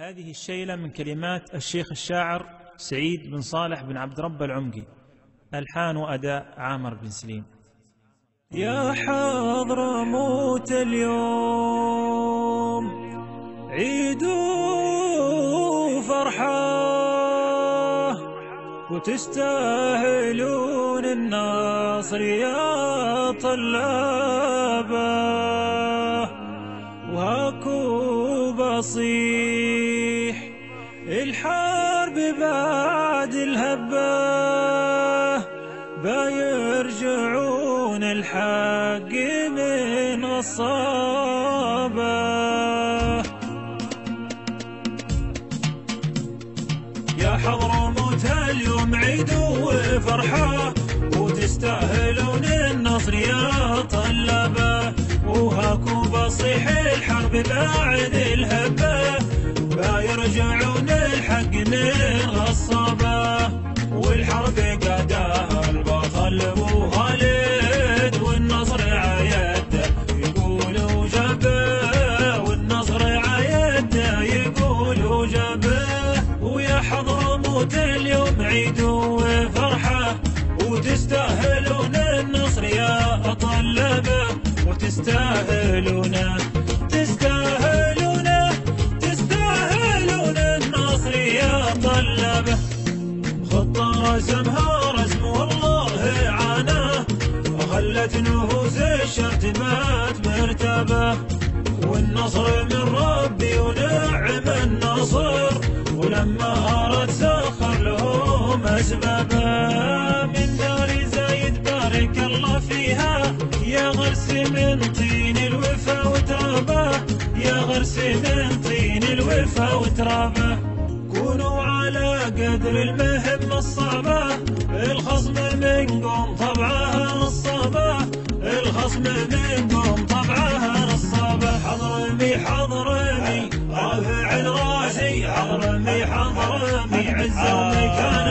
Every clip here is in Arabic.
هذه الشيلة من كلمات الشيخ الشاعر سعيد بن صالح بن عبد رب العمقي ألحان وأداء عامر بن سليم. يا حضر موت اليوم عيد وفرحة وتستاهلون النصر يا طلابة. وهاكو الحرب بعد الهبة بيرجعون الحق من الصابة يا حضرموت اليوم عيد وفرحة وتستاهلون النصر يا طلبة. وهاكو بصيح الحرب بعد الهبة بيرجعون الحق من يا طلبه وتستاهلون تستاهلون النصر يا طلبه خطة رسمها رسم والله عاناه خلت نفوس الشر تبات مرتبة. والنصر من ربي ونعم النصر ولما أراد سخر لهم أسبابه. طين الوفا وترابه كونوا على قدر المهمة الصعبة الخصم منكم طبعها نصابة. الخصم منكم طبعها نصابة. حضرمي حضرمي رافع راسي. حضرمي حضرمي عزة ومكان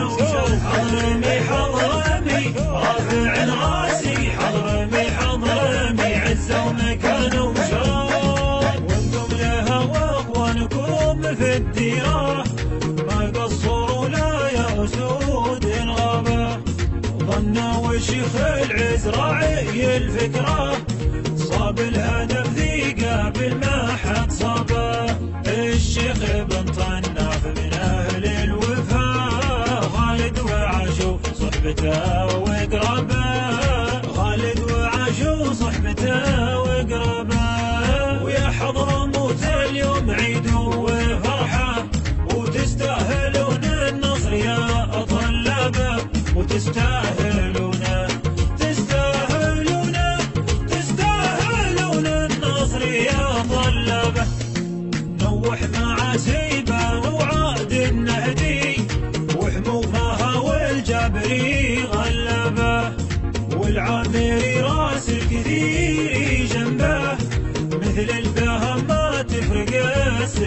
ظنا والشيخ العز راعي الفكرة صاب الهدف ذي قابل ما حد صابه الشيخ بن طناف من أهل الوفا. خالد وعاشوا صحبته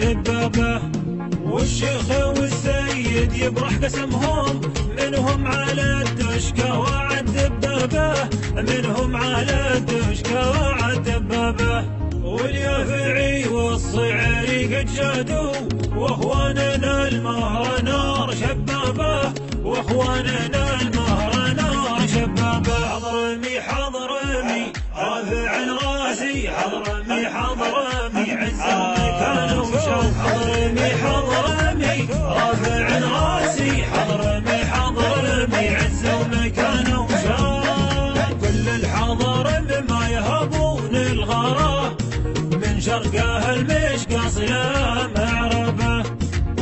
السبابه والشيخ والسيد يبرح قسمهم منهم على الدشكة وعد دبابة منهم على الدشكة وعد دبابة واليافعي والصعري قد جادوا وأخواننا المهر نار شبابة وأخواننا المهر نار شبابة حضرمي حضرمي رافع راسي حضرمي حضرمي. من شرقها المشقص يا معربه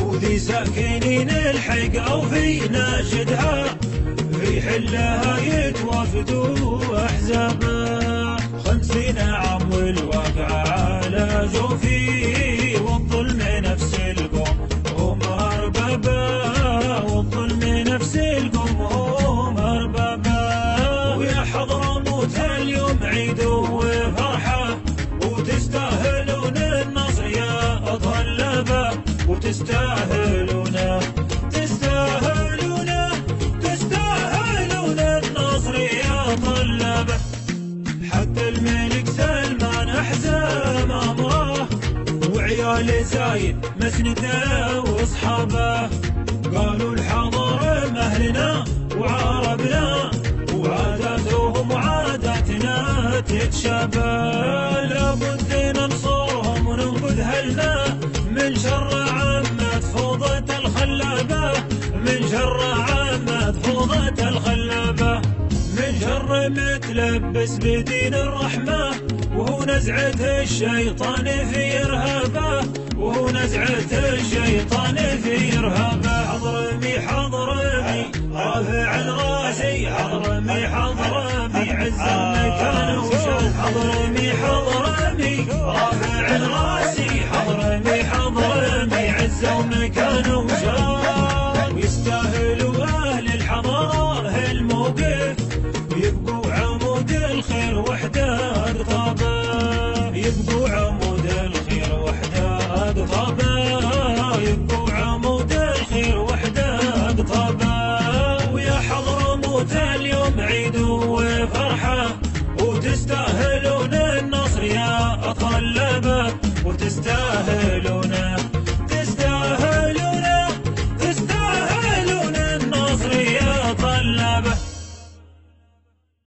وذي ساكنين الحق أو في ناشدها في حلها يتوافدوا احزابه وتستاهلون تستاهلون تستاهلون النصر يا طلبه حتى الملك سلمان أحزم أمره وعيال زايد مسنده واصحابه. قالوا الحضر مهلنا وعربنا وعاداتهم وعاداتنا تتشابه. لابد متلبس بدين الرحمة وهو نزعة الشيطان في إرهابه. وهو نزعة الشيطان في إرهابه. حضرمي حضرمي رافع راسي. حضرمي حضرمي عز المكان وشان حضرمي حضرمي رافع راسي. حضرمي حضرمي عز ومكان وشان وتستاهلون. النصر